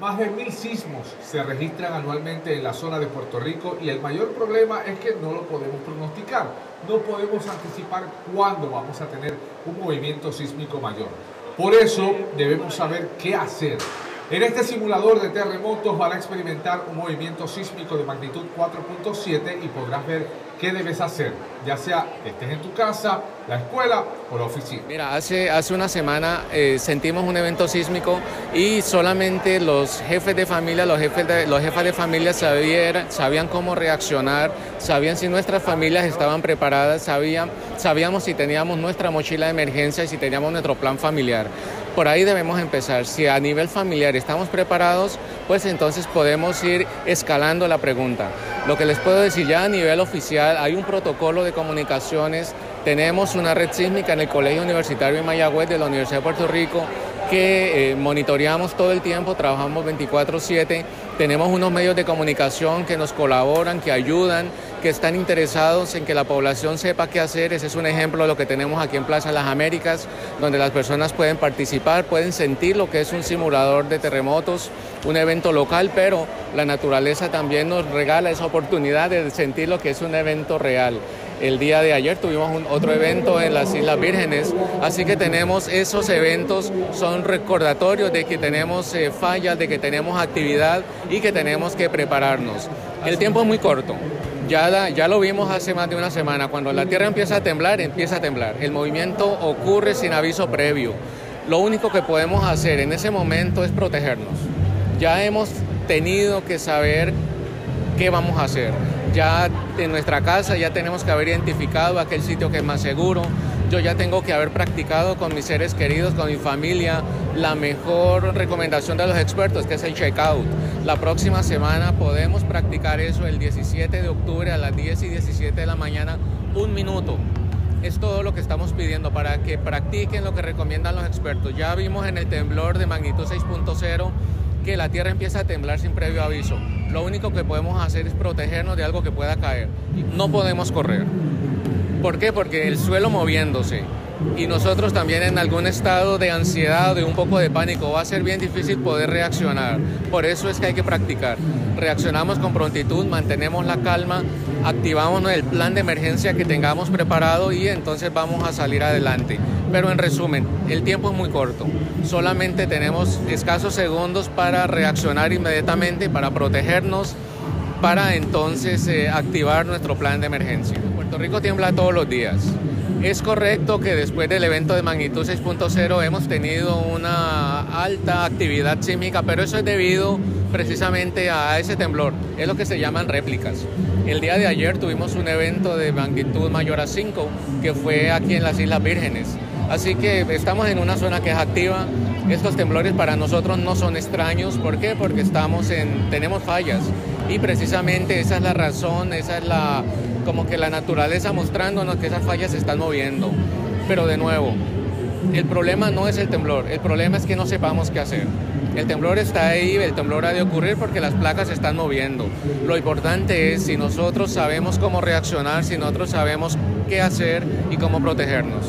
Más de mil sismos se registran anualmente en la zona de Puerto Rico y el mayor problema es que no lo podemos pronosticar. No podemos anticipar cuándo vamos a tener un movimiento sísmico mayor. Por eso debemos saber qué hacer. En este simulador de terremotos van a experimentar un movimiento sísmico de magnitud 4.7 y podrás ver qué debes hacer, ya sea estés en tu casa, la escuela o la oficina. Mira, hace, hace una semana eh, sentimos un evento sísmico y solamente los jefes de familia, los jefes de, los jefes de familia sabían, sabían cómo reaccionar, sabían si nuestras familias estaban preparadas, sabían, sabíamos si teníamos nuestra mochila de emergencia y si teníamos nuestro plan familiar. Por ahí debemos empezar. Si a nivel familiar estamos preparados, pues entonces podemos ir escalando la pregunta. Lo que les puedo decir ya a nivel oficial, hay un protocolo de comunicaciones, tenemos una red sísmica en el Colegio Universitario de Mayagüez de la Universidad de Puerto Rico que eh, monitoreamos todo el tiempo, trabajamos 24/7, tenemos unos medios de comunicación que nos colaboran, que ayudan, que están interesados en que la población sepa qué hacer. Ese es un ejemplo de lo que tenemos aquí en Plaza Las Américas, donde las personas pueden participar, pueden sentir lo que es un simulador de terremotos, un evento local, pero la naturaleza también nos regala esa oportunidad de sentir lo que es un evento real. El día de ayer tuvimos un, otro evento en las Islas Vírgenes, así que tenemos esos eventos, son recordatorios de que tenemos eh, fallas, de que tenemos actividad y que tenemos que prepararnos. El tiempo es muy corto. Ya, lo vimos hace más de una semana, cuando la Tierra empieza a temblar, empieza a temblar. El movimiento ocurre sin aviso previo. Lo único que podemos hacer en ese momento es protegernos. Ya hemos tenido que saber qué vamos a hacer. Ya en nuestra casa ya tenemos que haber identificado aquel sitio que es más seguro. Yo ya tengo que haber practicado con mis seres queridos, con mi familia, la mejor recomendación de los expertos, que es el checkout. La próxima semana podemos practicar eso el 17 de octubre a las 10 y 17 de la mañana, un minuto. Es todo lo que estamos pidiendo para que practiquen lo que recomiendan los expertos. Ya vimos en el temblor de magnitud 6.0 que la tierra empieza a temblar sin previo aviso. Lo único que podemos hacer es protegernos de algo que pueda caer. No podemos correr. ¿Por qué? Porque el suelo moviéndose y nosotros también en algún estado de ansiedad, de un poco de pánico, va a ser bien difícil poder reaccionar. Por eso es que hay que practicar. Reaccionamos con prontitud, mantenemos la calma, activamos el plan de emergencia que tengamos preparado y entonces vamos a salir adelante. Pero en resumen, el tiempo es muy corto. Solamente tenemos escasos segundos para reaccionar inmediatamente, para protegernos, para entonces eh, activar nuestro plan de emergencia. Puerto Rico tiembla todos los días. Es correcto que después del evento de magnitud 6.0 hemos tenido una alta actividad sísmica, pero eso es debido precisamente a ese temblor. Es lo que se llaman réplicas. El día de ayer tuvimos un evento de magnitud mayor a 5 que fue aquí en las Islas Vírgenes. Así que estamos en una zona que es activa. Estos temblores para nosotros no son extraños. ¿Por qué? Porque estamos en, tenemos fallas. Y precisamente esa es la razón, esa es la, como que la naturaleza mostrándonos que esas fallas se están moviendo. Pero de nuevo, el problema no es el temblor, el problema es que no sepamos qué hacer. El temblor está ahí, el temblor ha de ocurrir porque las placas se están moviendo. Lo importante es si nosotros sabemos cómo reaccionar, si nosotros sabemos qué hacer y cómo protegernos.